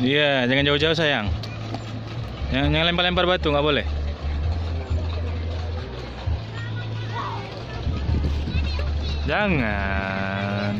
Iya, jangan jauh-jauh sayang. Yang yang lempar-lempar batu nggak boleh. Jangan.